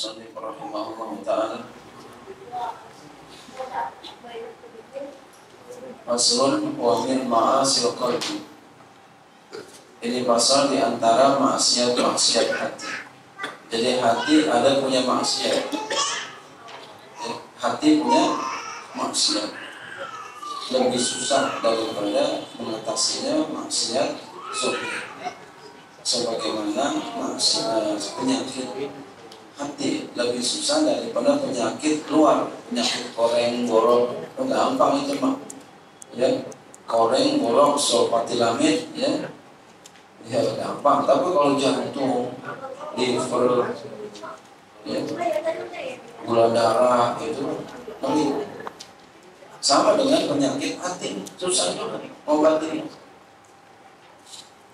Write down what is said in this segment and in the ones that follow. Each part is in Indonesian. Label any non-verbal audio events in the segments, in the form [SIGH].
Sani rahimahullah ta'ala Faslun wa min ma'asil qalbi. Ini pasal di antara maksiat-maksiat hati. Jadi hati ada punya maksiat. Hati punya maksiat. Lebih susah daripada mengatasinya maksiat zuhir Sebagaimana maksiat penyakit hati lebih susah daripada penyakit luar. Penyakit koreng borok oh, gampang itu mah ya. Koreng borok sulfatilamid ya. Ya gampang. Tapi kalau jantung liver ya. Gula darah itu lebih sama dengan penyakit hati. Susah juga obatnya.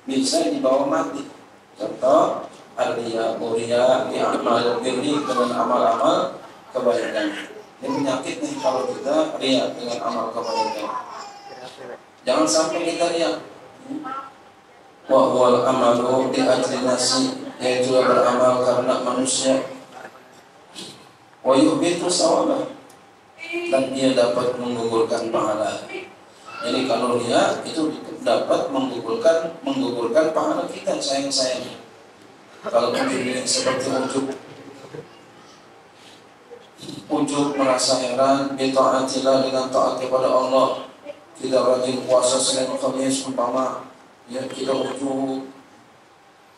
Bisa dibawa mati. Contoh Arya mulia di amal birri dengan amal-amal kebaikan. Ini penyakit nih kalau kita ria dengan amal kebaikan. Jangan sampai kita ria. Wa huwal amalu di nasi yaitu beramal karena manusia. Wa yuhbitu sawabah dan dia dapat menggugurkan pahala. Jadi kalau ria itu dapat menggugurkan menggugurkan pahala kita sayang-sayang kalau begini seperti ujub merasa heran bita'atillah dengan taat kepada Allah. Tidak rajin puasa Senin Kamis umpama ya kita ujub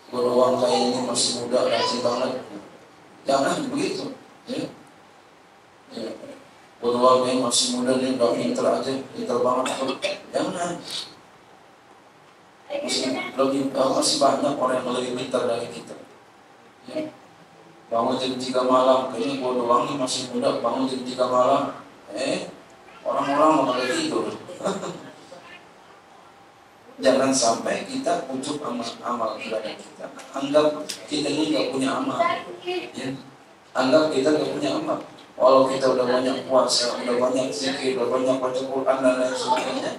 beruang kayak ini masih muda rajin banget. Jangan begitu ya, ya. beruang yang masih muda dia udah pinter aja pinter banget. Jangan masih lebih masih banyak orang yang lebih pintar dari kita. Ya. bangun jam tiga malam kayaknya gua doang nih masih muda bangun jam tiga malam. Eh orang-orang mau pada tidur [LAUGHS] jangan sampai kita ujuk amal amal ibadah kita. Anggap kita ini nggak punya amal. Ya. anggap kita nggak punya amal. Walau kita udah banyak puasa udah banyak zikir udah banyak baca Quran dan lain sebagainya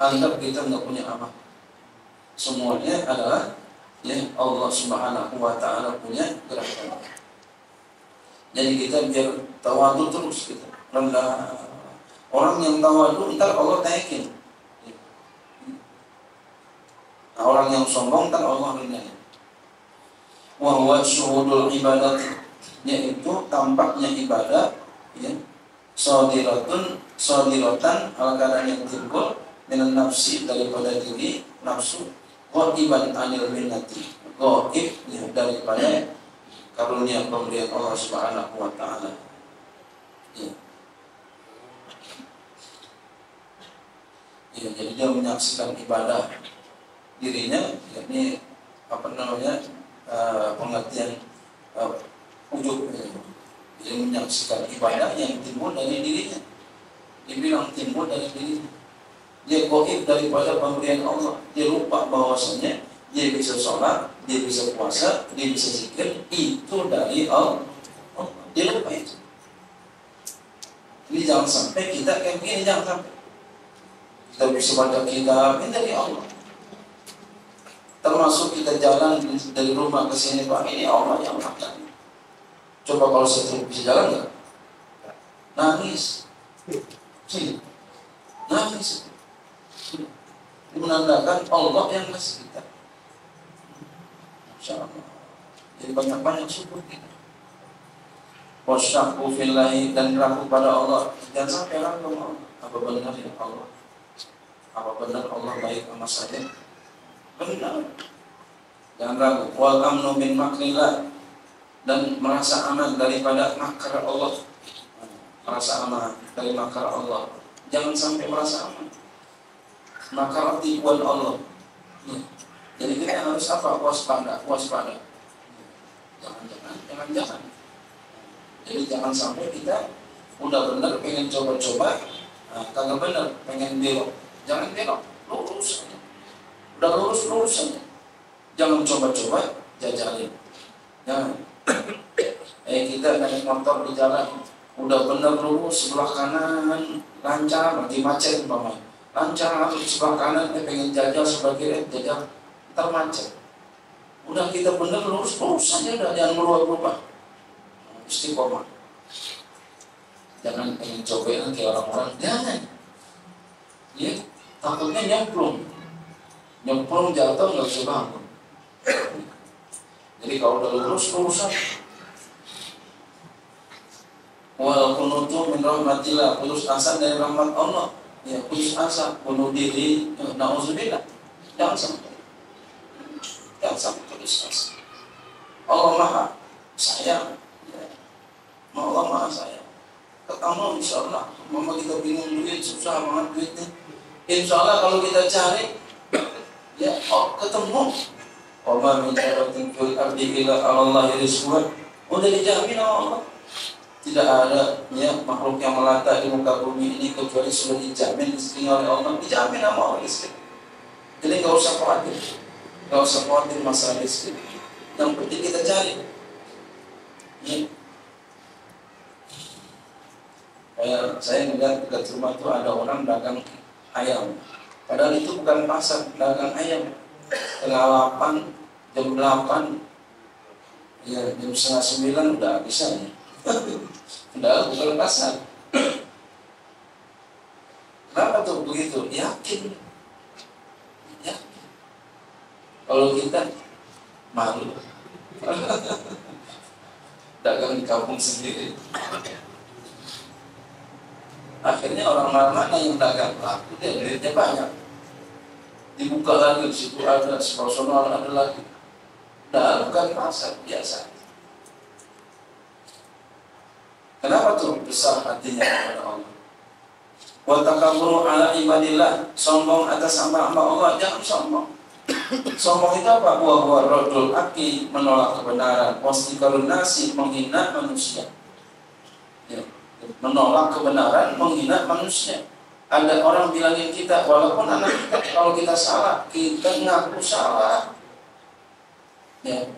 anggap kita nggak punya amal semuanya adalah ya Allah Subhanahu wa taala punya gerakan. Jadi kita biar tawadu terus kita rendah. Orang yang tawadu ntar Allah naikin. Nah, orang yang sombong ntar Allah rendahin. Wa huwa syuhudul ibadat yaitu tampaknya ibadah ya sadiratun sadiratan al yang timbul dengan nafsi daripada diri nafsu Ghaiban anil minnati Gaib ya, daripada karunia pemberian Allah Subhanahu wa taala. Ya. ya, jadi dia menyaksikan ibadah dirinya yakni apa namanya uh, pengertian uh, ujub ya. dia menyaksikan ibadah yang timbul dari dirinya dibilang timbul dari dirinya dia goib daripada pemberian Allah. Dia lupa bahwasanya dia bisa sholat dia bisa puasa dia bisa zikir. Itu dari Allah. Dia lupa itu. Ini jangan sampai kita kayak begini jangan sampai. Kita bisa baca kitab ini dari Allah. Termasuk kita jalan dari rumah ke sini pak ini Allah yang makan coba kalau saya bisa jalan nggak? Nangis. Sih nangis menandakan Allah yang ngasih kita. Insya Allah. Jadi banyak-banyak syukur kita. Wasyaku fillahi dan ragu pada Allah. Dan sampai ragu Allah. Apa benar ya Allah? Apa benar Allah baik sama saya? Benar. Jangan ragu. Wal amnu min maknillah. Dan merasa aman daripada makar Allah. Merasa aman dari makar Allah. Jangan sampai merasa aman maka tipuan Allah. Jadi kita harus apa? Waspada, waspada. Jangan-jangan, jangan-jangan. Jadi jangan sampai kita udah benar pengen coba-coba, nah, kagak benar pengen belok. Jangan belok, lurus. Udah lurus lurus aja. Jangan coba-coba jajalin. Jangan. [COUGHS] eh kita naik motor di jalan, udah benar lurus sebelah kanan lancar, lagi macet umpamanya lancar atau sebelah kanan dia pengen jajal sebagai jajal. Termacet udah kita bener lurus lurus saja udah jangan berubah-berubah istiqomah. Jangan pengen cobain kayak orang-orang jangan. Ya takutnya nyemplung. Nyemplung jatuh nggak bisa bangun. Jadi kalau udah lurus lurusan. Walaupun itu min matilah. Putus asa dari rahmat Allah ya putus asa bunuh diri nauzubillah jangan sampai jangan sampai putus asa. Allah maha sayang. Ya. Allah maha sayang. Ketemu insya Allah mama kita bingung duit susah banget duitnya. Insya Allah kalau kita cari ya oh ketemu. Oma min syaratin fil ardi ila Allah rizquha udah dijamin Allah tidak ada ya makhluk yang melata di muka bumi ini kecuali sudah dijamin rezekinya oleh Allah. Dijamin sama Allah rezeki jadi nggak usah khawatir. Nggak usah khawatir masalah rezeki yang penting kita cari. Ya. Kayak saya melihat dekat rumah itu ada orang dagang ayam. Padahal itu bukan pasar dagang ayam. Tengah 8 jam 8 ya jam setengah sembilan udah bisa ya [LAUGHS] Bukan pasar. Kenapa tuh begitu? Yakin. Yakin. Kalau kita malu. [LAUGHS] Dagang di kampung sendiri. Akhirnya orang mana yang dagang laku dia duitnya banyak. Dibuka lagi di situ ada, seprosono ada lagi. Nah, bukan pasar biasa. Kenapa tuh besar hatinya kepada Allah? Wa takaburu ala ibadillah, sombong atas hamba-hamba Allah, jangan sombong. Sombong itu apa? Wa huwa radul aki, menolak kebenaran. Wastikarun nasi, menghina manusia. Ya. Menolak kebenaran, menghina manusia. Ada orang bilangin kita, walaupun anak kita, kalau kita salah, kita ngaku salah. Ya.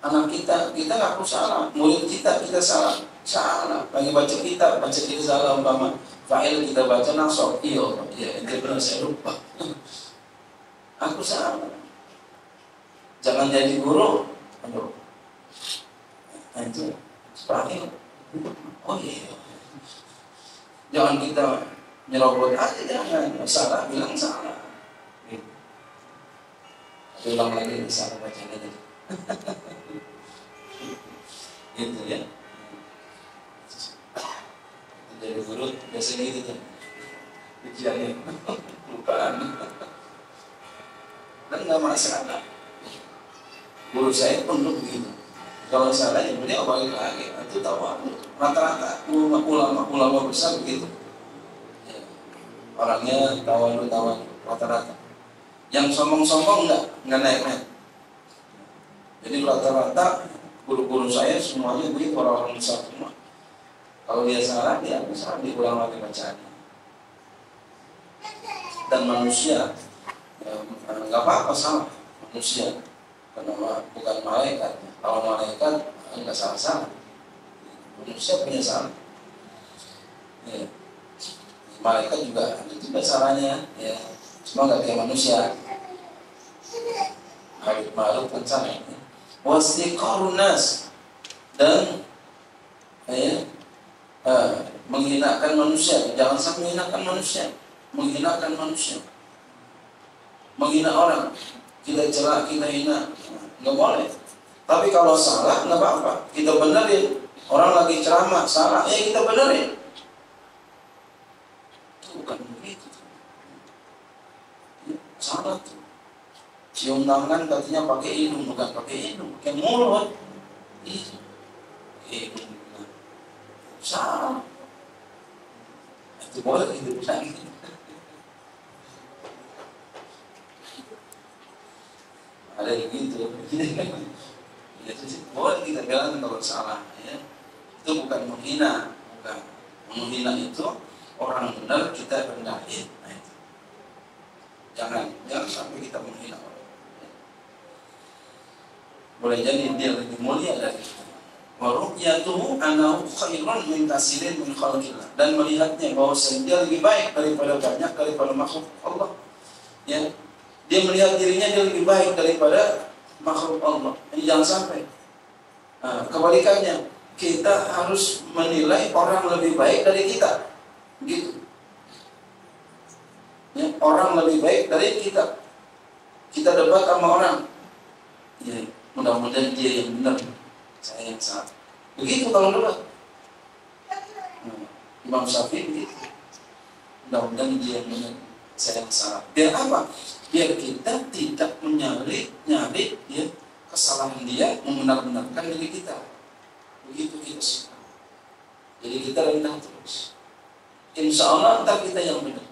Anak kita, kita ngaku salah. Murid kita, kita salah salah. Lagi baca kitab baca kita salah umpama fa'il kita baca nasok iyo ya itu benar saya lupa. [LAUGHS] Aku salah. Jangan jadi guru. Aduh. Itu. Fa'il oh iya. Jangan kita nyerobot aja jangan. Salah bilang salah. Ulang lagi salah baca aja. [LAUGHS] Itu ya jadi guru biasanya gitu tuh. Ujiannya lupaan. Dan nggak masalah guru saya pun begitu. Kalau salah ya beliau balik lagi itu tahu rata-rata ulama ulama besar begitu. Ya. orangnya tahu rata-rata. Yang sombong-sombong enggak enggak naik naik jadi rata-rata guru-guru saya semuanya begitu orang-orang besar semua kalau dia salah, dia bisa diulang lagi bacaannya. Dan manusia, ya, nggak apa-apa salah manusia, karena bukan malaikat. Kalau malaikat nggak salah-salah, manusia punya salah. Ya. Malaikat juga ada juga salahnya, ya. Cuma nggak kayak manusia. Habib Ma'ruf kan salah. Ya. Wasiqarunas dan ya, uh, menghinakan manusia. Jangan sampai menghinakan manusia. Menghinakan manusia. Menghina orang. Kita celak, kita hina. Nggak boleh. Tapi kalau salah, nggak apa-apa. Kita benerin. Orang lagi ceramah, salah. Ya kita benerin. Itu bukan begitu. Salah tuh. Cium tangan katanya pakai hidung, bukan pakai hidung, pakai mulut. Itu. Hidung Salah. Itu boleh itu lagi. Ada yang gitu. Ya, boleh kita bilang kalau salah. Ya. Itu bukan menghina, bukan menghina itu orang benar kita rendahin. Nah, itu. Jangan, jangan sampai kita menghina orang. Boleh jadi dia lebih mulia dari kita wa ru'yatuhu annahu min kasirin min khalqillah dan melihatnya bahwa dia lebih baik daripada banyak daripada makhluk Allah ya dia melihat dirinya dia lebih baik daripada makhluk Allah ini jangan sampai nah, kebalikannya kita harus menilai orang lebih baik dari kita. Gitu. Ya, orang lebih baik dari kita. Kita debat sama orang. Ya, mudah-mudahan dia yang benar. Saya yang salah. Begitu kalau debat. Nah, Imam Syafi'i begitu. Mudah-mudahan dia yang. Saya yang salah. Biar apa? Biar kita tidak menyalip, nyari ya, kesalahan dia membenar-benarkan diri kita begitu kita suka jadi kita rendah terus insya Allah entah kita yang benar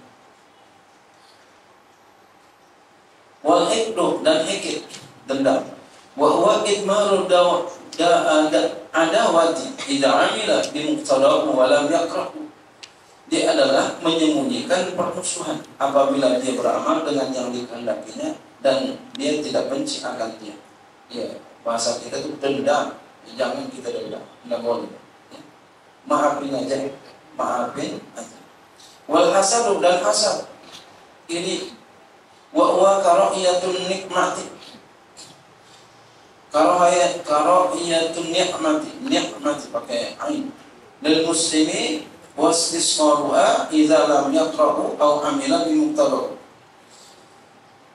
wal dan hikid dendam wa huwa adawati idza amila bi muqtadahu wa lam yakrahu dia adalah menyembunyikan permusuhan apabila dia beramal dengan yang dikehendakinya dan dia tidak benci akan dia. Ya, bahasa kita itu dendam jangan kita dendam nggak boleh. Ya. maafin aja maafin aja. Wal dan hasad. Ini wa wa karahiyatun nikmati karahiyat karahiyatun nikmati nikmati pakai ain. Lil muslimi wastisqaruha idza lam yaqra'u aw amila bi muqtadahu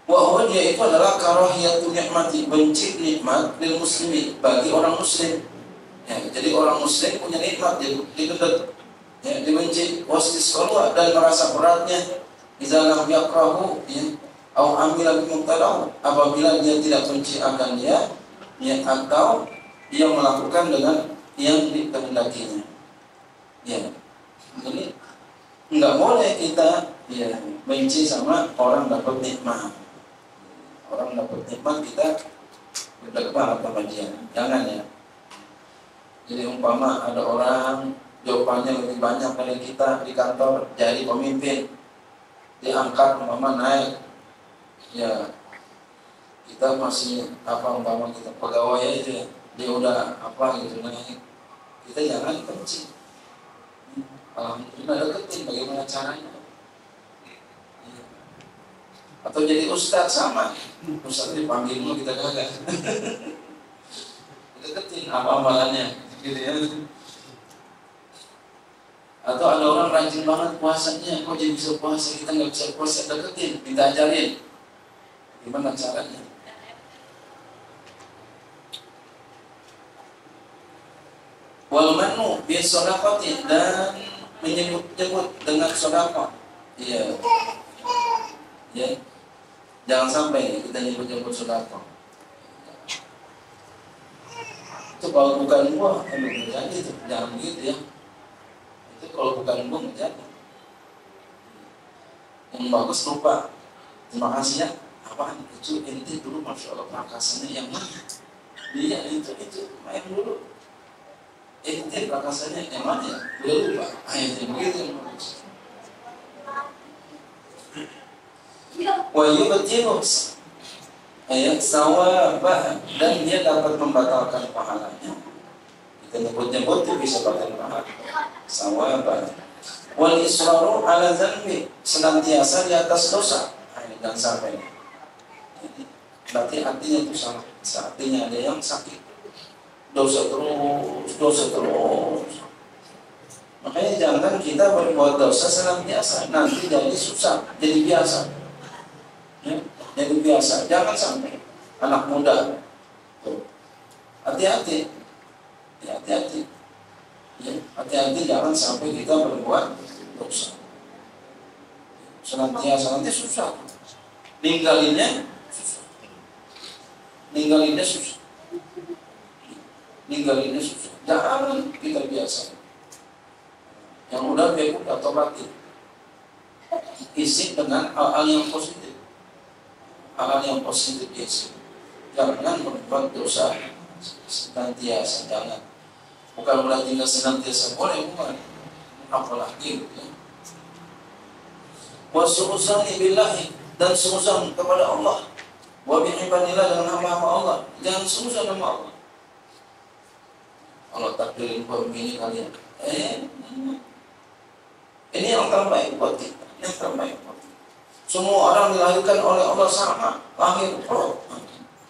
bahwa dia itu adalah karahiyatul nikmati benci nikmat lil muslimi bagi orang muslim. Ya, jadi orang muslim punya nikmat dia dikendut. Ya, dibenci wasis kalau dan merasa beratnya. Izalam yakrahu ya au amila bimutadahu apabila dia tidak benci akan dia ya atau dia melakukan dengan yang dikehendakinya. Ya. Jadi nggak boleh kita ya benci sama orang dapat nikmat. Orang dapat nikmat kita berdekat sama dia. Jangan ya. Jadi umpama ada orang jawabannya lebih banyak dari kita di kantor jadi pemimpin diangkat umpama naik. Ya kita masih apa umpama kita pegawai aja ya. dia udah apa gitu naik kita jangan benci alhamdulillah deketin bagaimana caranya? Atau jadi ustadz sama. Ustadz dipanggil lu kita kagak deketin apa amalannya? Gitu ya. Atau ada orang rajin banget puasanya kok jadi bisa puasa kita nggak bisa puasa deketin minta ajarin. Gimana caranya wal manu bi dan menyebut-nyebut dengan sodako iya ya Jangan sampai kita nyebut-nyebut sodako. Itu kalau bukan gua, emang jadi itu. Jangan begitu ya. Itu kalau bukan gua menjadi. Yang bagus lupa. Terima kasih ya. Apaan itu ente dulu masya Allah prakasanya yang mana? Dia itu itu main dulu. Ente prakasanya yang mana ya? Dia lupa. Akhirnya begitu yang bagus. wa yubtilu ayat sawabah dan dia dapat membatalkan pahalanya. Kita nyebut-nyebut itu bisa pakai pahala. Sawabah wal israru ala zanbi senantiasa di atas dosa. Dan sampai. Ini berarti artinya itu salah artinya ada yang sakit dosa terus dosa terus. Makanya jangan kita berbuat dosa senantiasa nanti jadi susah jadi biasa. Ya, jadi biasa. Jangan sampai anak muda. Hati-hati. Ya, hati-hati. Ya, hati-hati jangan sampai kita berbuat dosa. Senantiasa. Nanti susah. Ninggalinnya susah. Ninggalinnya susah ninggalinnya susah jangan kita biasa. Yang udah dia udah tobatin isi dengan hal-hal yang positif. Hal yang positif itu jangan berbuat dosa senantiasa jangan. Bukan berarti nggak senantiasa boleh bukan. Apalagi ya. wasuusan billahi dan seusan kepada Allah. Wa bi'ibadillah dengan hamba-hamba Allah. Jangan seusan sama Allah Allah takdirin begini kalian eh ini yang terbaik buat kita yang terbaik semua orang dilahirkan oleh Allah sama, lahir roh.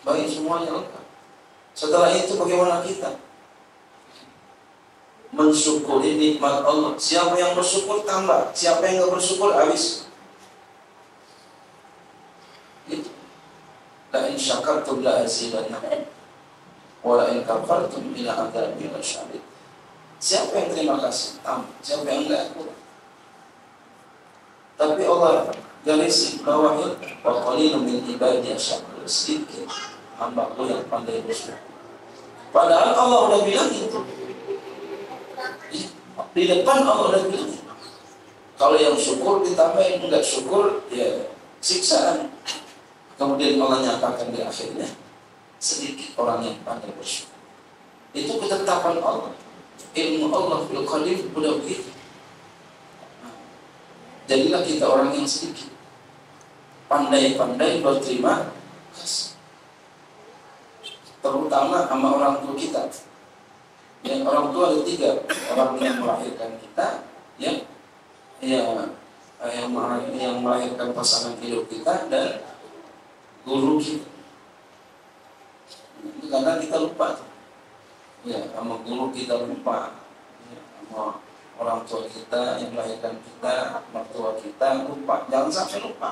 Bagi semuanya lengkap. Setelah itu bagaimana kita? mensyukuri nikmat Allah. Siapa yang bersyukur tambah, siapa yang nggak bersyukur habis. Itu. La in syakartum la azidannakum wa la in kafartum ila adzabi lasyadid. Siapa yang terima kasih? Tambah. Siapa yang enggak? Tapi Allah garis bawahi wa qalilun min ibadi syakur sedikit hambaku yang pandai bersyukur. Padahal Allah udah bilang itu. Di depan Allah udah bilang. Kalau yang syukur ditambahin enggak syukur ya siksaan. Kemudian Allah nyatakan di akhirnya sedikit orang yang pandai bersyukur. Itu ketetapan Allah. Ilmu Allah fil qadim begitu. Jadilah kita orang yang sedikit pandai-pandai berterima kasih terutama sama orang tua kita yang orang tua ada tiga orang yang melahirkan kita ya ya yang yang melahirkan pasangan hidup kita dan guru kita karena kita lupa ya sama guru kita lupa ya, sama orang tua kita yang melahirkan kita mertua kita lupa jangan sampai lupa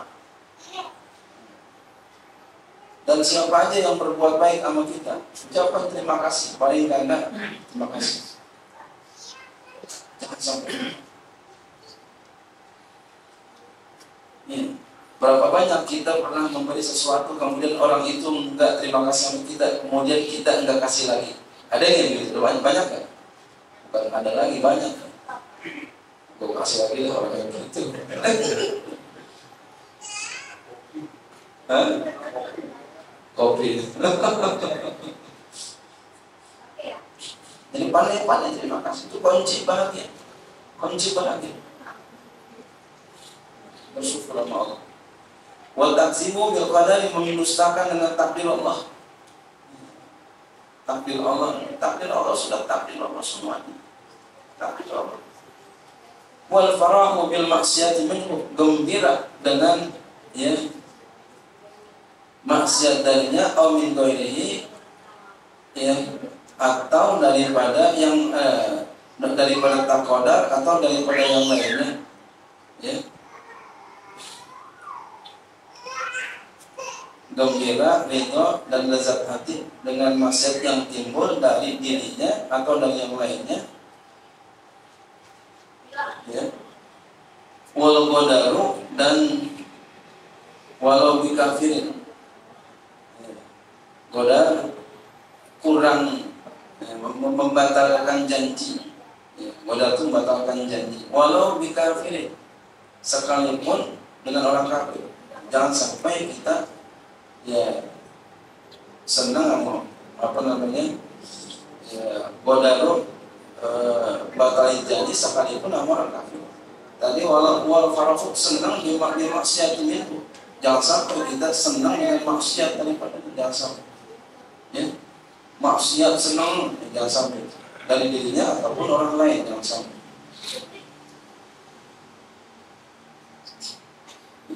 dan siapa aja yang berbuat baik sama kita, ucapkan terima kasih. Paling ganda, terima kasih. Jangan sampai. Ya. Berapa banyak kita pernah memberi sesuatu kemudian orang itu enggak terima kasih sama kita, kemudian kita enggak kasih lagi. Ada yang gitu? Banyak banyak kan? Bukan ada lagi banyak. Gue kasih lagi lah orang yang gitu. [LAUGHS] Hah? Kopi. [LAUGHS] Jadi pandai-pandai terima kasih itu kunci bahagia. Kunci bahagia. Bersyukur sama Allah. Wal taksimu bil qadari memindustakan dengan takdir Allah. Takdir Allah, takdir Allah sudah takdir Allah semuanya. Takdir Allah. Wal farahu bil maksiati minhu gembira dengan ya maksiat darinya atau min ya atau daripada yang eh, daripada takodar atau daripada yang lainnya ya gembira, ridho, dan lezat hati dengan maksiat yang timbul dari dirinya atau dari yang lainnya ya wal dan walau bikafirin Goda kurang ya, membatalkan janji. Ya, goda itu membatalkan janji. Walau bikafirin sekalipun dengan orang kafir. Jangan sampai kita ya senang sama apa namanya? Ya godaru e, batalin janji sekalipun sama orang kafir. Tadi walau wal farafuk senang di maksiat itu. Jangan sampai kita senang dengan maksiat daripada jangan sampai. Ya maksiat senang jangan sampai. Dari dirinya ataupun orang lain jangan sampai.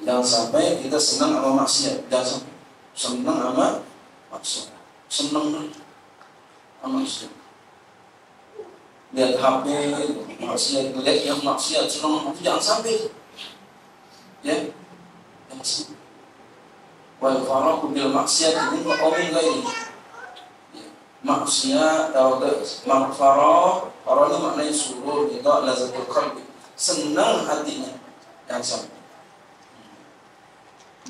Jangan sampai kita senang sama maksiat jangan sampai senang sama maksiat senang sama maksiat lihat HP maksiat lihat yang maksiat senang jangan sampai. Ya. Jangan sampai wal faraqu bil maksiat ini qaumin ghairi maksiat atau maghfarah orang ini maknanya surur gitu lazatul qalbi senang hatinya. Yang sama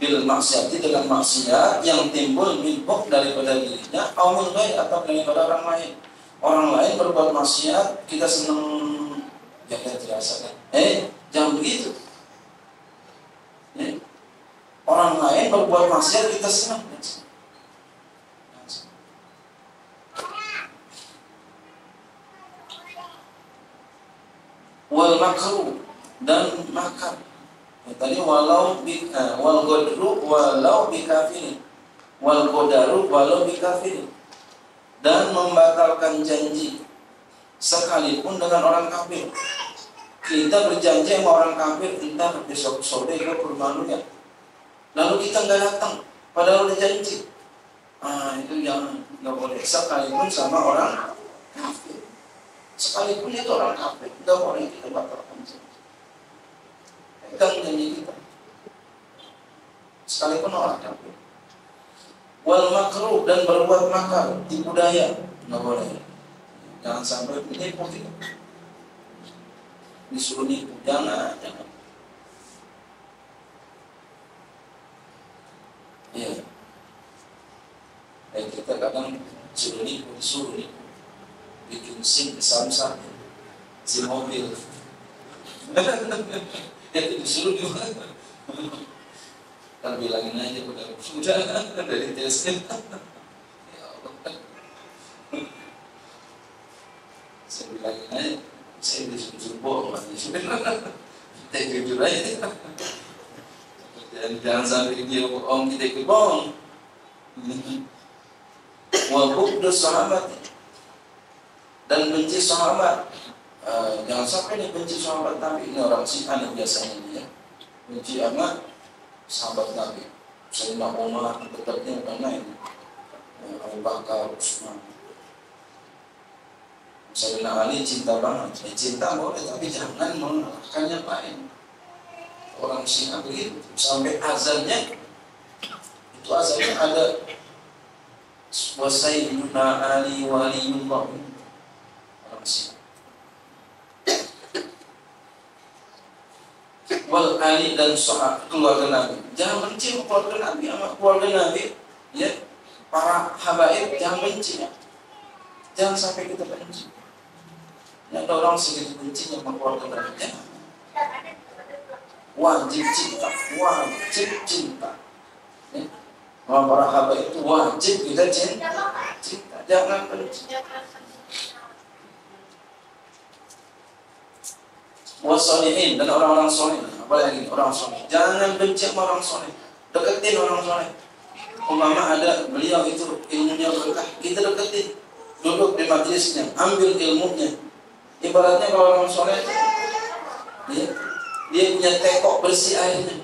bil maksiat dengan maksiat yang timbul minhuk daripada dirinya atau min atau daripada orang lain. Orang lain berbuat maksiat kita senang ya kita terasa kan? Eh jangan begitu. Eh, orang lain berbuat maksiat kita senang wal makru dan tadi walau bi uh, wal godru walau bi kafirin. Wal godaru walau bi kafirin. Dan membatalkan janji sekalipun dengan orang kafir. Kita berjanji sama orang kafir, entar besok sore ke rumah. Lalu kita nggak datang, padahal udah janji. Ah itu yang nggak boleh sekalipun sama orang kafir. sekalipun itu orang kafir nggak boleh kita batalkan janji kita sekalipun orang kafir wal makruh dan berbuat makar di budaya nggak boleh. Jangan sampai menipu kita disuruh nipu jangan jangan. Ya dan kita kadang suruh nipu disuruh nipu. Bikin sim ke samsat si mobil [LAUGHS] itu disuruh juga kan bilangin aja udah sudah dari tesnya ya Allah. Saya bilangin aja saya disuruh bohong sebenarnya kita jujur aja. Dan jangan sampai dia bohong kita ikut bohong. Wa bughdus sahabat dan benci sahabat uh, jangan sampai nih benci sahabat Nabi. Ini orang Syiah nih biasanya dia benci amat sahabat Nabi. Sayyidina Umar dekatnya bukan main Abu Bakar Utsman Sayyidina Ali cinta banget. Ya, cinta boleh tapi jangan mengalahkan yang lain. Orang Syiah begitu. Sampai azannya itu azannya ada wasayyiduna Ali waliyullah wal ali dan sahabat keluarga Nabi. Jangan benci keluarga Nabi sama keluarga Nabi. Ya, para habaib jangan benci ya. Jangan sampai kita benci. Ya, ada orang segitu bencinya sama keluarga Nabi. Jangan. Wajib cinta, wajib cinta. Ya. Sama para habaib itu wajib kita cinta. Cinta, jangan benci. wasolihin dan orang-orang soleh apalagi orang soleh. Jangan benci orang soleh. Deketin orang soleh. Umpama ada beliau itu ilmunya berkah. Kita deketin. Duduk di majelisnya ambil ilmunya. Ibaratnya kalau orang soleh dia, dia punya tekok bersih airnya.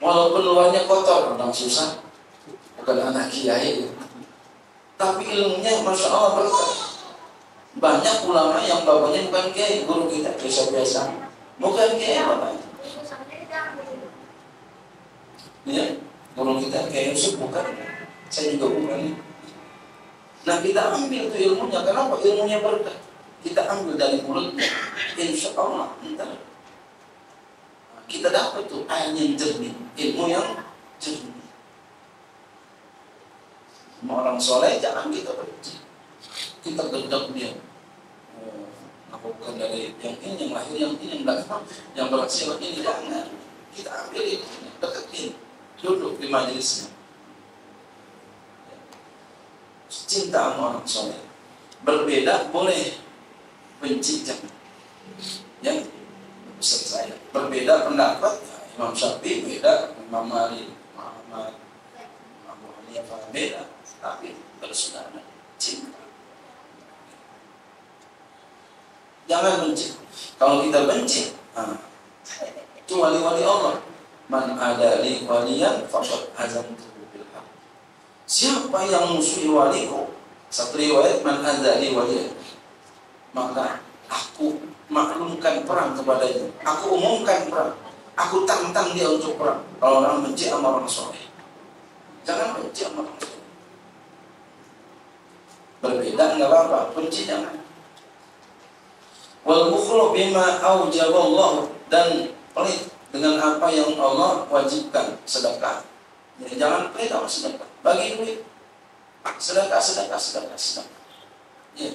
Walaupun luarnya kotor orang susah. Bukan anak kiai. Tapi ilmunya masya Allah berkah. Banyak ulama yang bapaknya bukan kiai, guru kita biasa-biasa. Bukan kiai bapaknya. Ya, guru kita kiai Yusuf bukan. Saya juga bukan. Nah kita ambil itu ilmunya, kenapa? Ilmunya berkah. Kita ambil dari mulutnya. Insya Allah, entar. Kita dapat tuh air yang jernih, ilmu yang jernih. Semua orang soleh jangan kita benci. Kita gendam dia bukan dari yang ini yang lahir yang ini yang belakang yang berhasil ini jangan kita ambil ini deketin duduk di majelisnya cinta sama orang soleh. Berbeda boleh. Benci jangan. Yang Ustaz saya berbeda pendapat ya, Imam Syafi'i beda Imam Malik Muhammad Abu Hanifah beda. Tapi bersaudara cinta. Jangan benci. Kalau kita benci, nah, itu wali-wali Allah. Man ada li waliyan faqad azamtuhu bil Siapa yang musuhi waliku? Satu riwayat man ada li waliyan. Maka aku maklumkan perang kepadanya. Aku umumkan perang. Aku tantang dia untuk perang. Kalau orang benci sama orang soleh. Jangan benci sama orang soleh. Berbeda nggak apa-apa. Benci jangan wal bukhlu bima aujaballah dan pelit dengan apa yang Allah wajibkan sedekah. Jadi jangan pelit sama sedekah. Bagi duit. Sedekah, sedekah, sedekah, sedekah. Ya.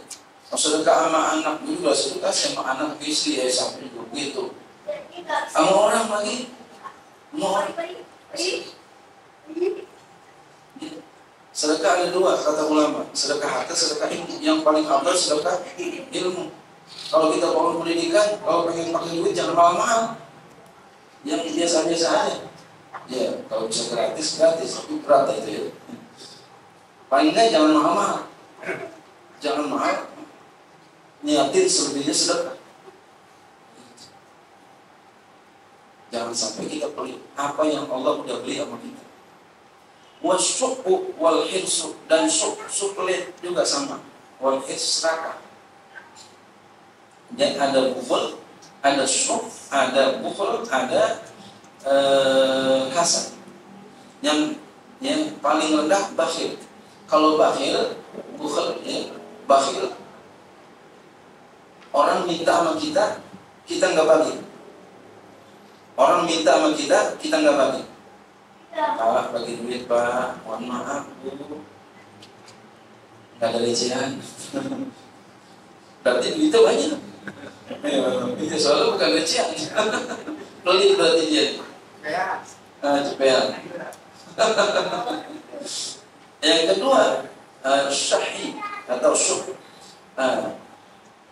Sedekah sama anak juga sedekah sama anak istri ya sampai begitu. Sama orang lagi. Mau ya. Sedekah ada dua kata ulama. Sedekah harta, sedekah ilmu. Yang paling abad sedekah ilmu. Kalau kita bangun pendidikan, kalau pengen pakai duit jangan mahal-mahal. Yang biasa-biasa aja. Ya, kalau bisa gratis, gratis. Tapi berat itu ya. Paling jangan mahal-mahal. Jangan mahal. Niatin selebihnya sedekah. Jangan sampai kita beli apa yang Allah udah beli sama kita. Wasyuku wal hirsu dan syuk, suklet juga sama. Wal hirs serakah Dan ada bukul, ada syuf, ada bukul, ada uh, hasad. Yang yang paling rendah bakhil. Kalau bakhil, bukul, ya, bakhil. Orang minta sama kita, kita nggak bagi. Orang minta sama kita, kita nggak bagi. Pak, bagi duit Pak, mohon maaf Bu. Nggak ada recehan. [LAUGHS] Berarti duitnya banyak. Itu soalnya bukan recehan. Pelit berarti dia. Ah, cepean. Yang kedua, uh, syahi atau syuk. Uh,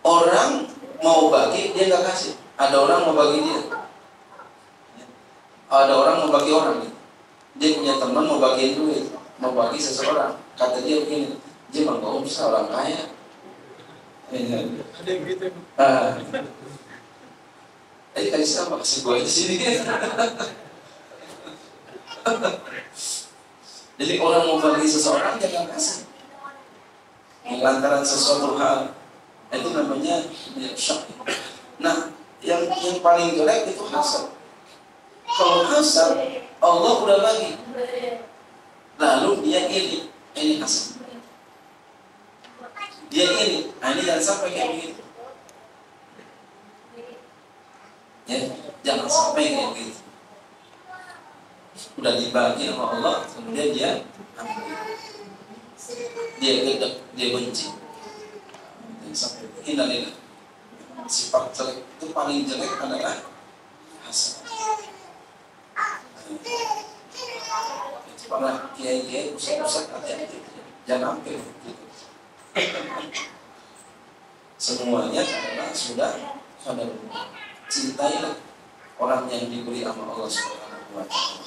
orang mau bagi dia nggak kasih. Ada orang mau bagi dia. Ada orang mau bagi orang. Dia punya teman mau bagi duit, mau bagi seseorang. Kata dia begini, dia mah nggak usah orang kaya. Ada yang gitu. Ah. Eh, kasih sama kasih gue di sini. [LAUGHS] Jadi orang mau bagi seseorang jangan kasih. Lantaran sesuatu hal itu namanya ya, syak. Nah, yang yang paling jelek itu hasad. Kalau hasad, Allah udah bagi. Lalu dia ini, ini hasad. Dia ini, nah ini jangan sampai kayak begitu. Ya, jangan sampai kayak begitu sudah dibagi sama Allah kemudian dia dia gedek dia benci. Sampai. Innalillah sifat jelek. Itu paling jelek adalah hasad. Para kiai-kiai pusat-pusat hati-hati. Jangan sampai semuanya adalah sudah sudah cintailah orang yang diberi sama Allah Subhanahu wa taala.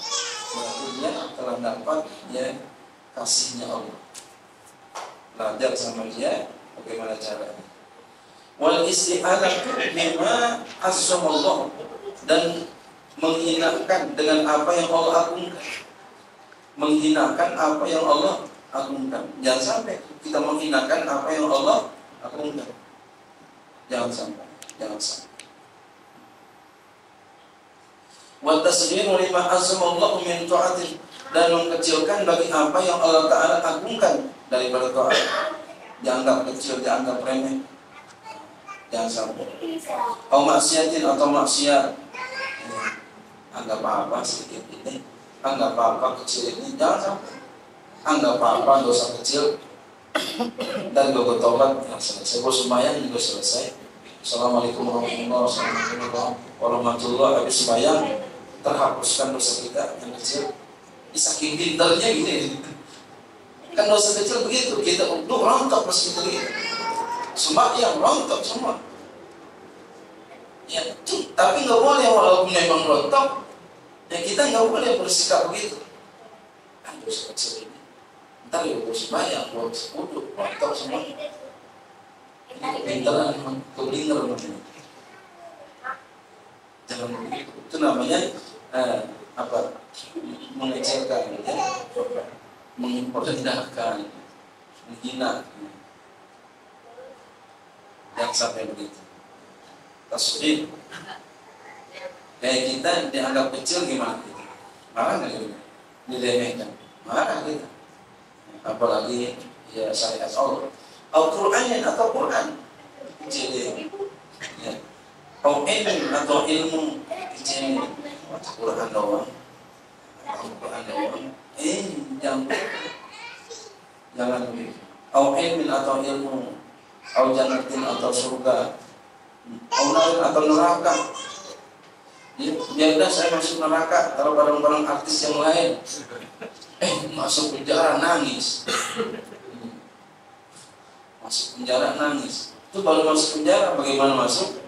Berarti dia telah dapat ya kasihnya Allah. Belajar sama dia bagaimana caranya. Wal isti'anatu mimma Allah dan menghinakan dengan apa yang Allah agungkan menghinakan apa yang Allah agungkan jangan sampai. Kita menghinakan apa yang Allah agungkan jangan sampai. Jangan sampai. Wa tasghiru lima azmallahu min ta'atin. Dan mengkecilkan bagi apa yang Allah Ta'ala agungkan daripada taat. Dianggap kecil, dianggap remeh. Jangan sampai. Atau maksiatin atau maksiat. Anggap apa sedikit ini. Anggap apa kecil ini. Jangan sampai anggap apa dosa kecil. Dan gue bertobat ya selesai. Gue sembahyang juga selesai. Assalamualaikum warahmatullahi wabarakatuh. Habis sembahyang terhapuskan dosa kita yang kecil. Saking pintarnya gini kan dosa kecil begitu. Kita untuk rontok pas kita gitu yang rontok semua. Ya itu tapi nggak boleh walaupun memang rontok ya kita nggak boleh bersikap begitu. Kan dosa kecil ntar ya sembahyang gue wudhu rontok semua. Pintaran keblinger namanya jangan begitu. Itu namanya eh, apa mengecilkan ya, mengindahkan menghina. Yang sampai begitu. Tasbih. Kayak kita dianggap kecil gimana? Gitu marah nggak gitu diremehkan marah kita apalagi ya syariat Allah. Al-Quran atau Quran? Kecil ya. ilmu atau ilmu kecil Quran doang. Quran doang. Eh jangan jangan begitu. Au ilmin atau ilmu. Au jannatin atau surga. Au atau neraka ya, udah saya masuk neraka kalau bareng-bareng artis yang lain. Eh masuk penjara nangis. Masuk penjara nangis. Itu baru masuk penjara bagaimana masuk